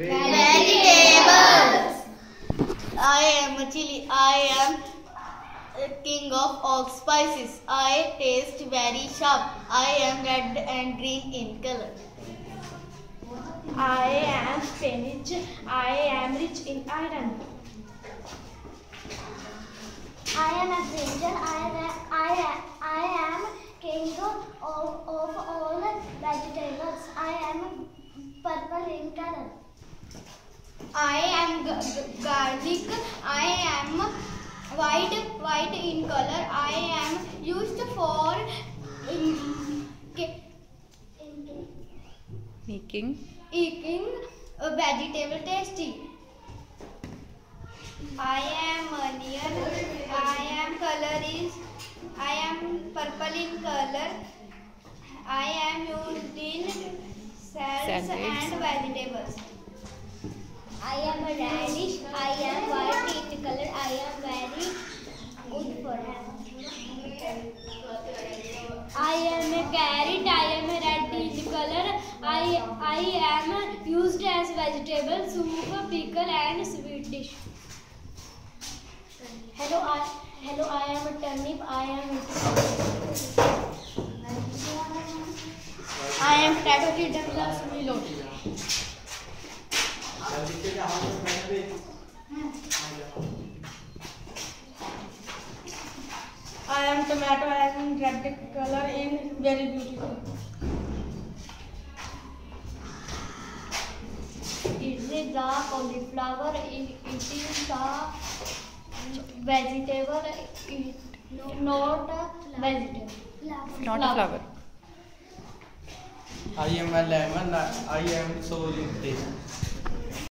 Vegetables. I am a chili. I am a king of all spices. I taste very sharp. I am red and green in color. I am spinach. I am rich in iron. I am a ginger. I am, I am, I am king of, of all vegetables. I am purple in color. I am garlic. I am white white in color. I am used for Making eating a vegetable tasty. I am onion. I am color is I am purple in color. I am used in Salads. and vegetables. A radish. I am white in color. I am very good for health. I am a carrot. I am a red in color. I I am used as vegetable, soup, pickle, and sweet dish. Hello, I hello. I am a turnip. I am I am potato chip plus I am tomato and red color in very beautiful. Is it the cauliflower? It, it is the vegetable. It, not a vegetable. not a Flower. I am a lemon. I am so tasty.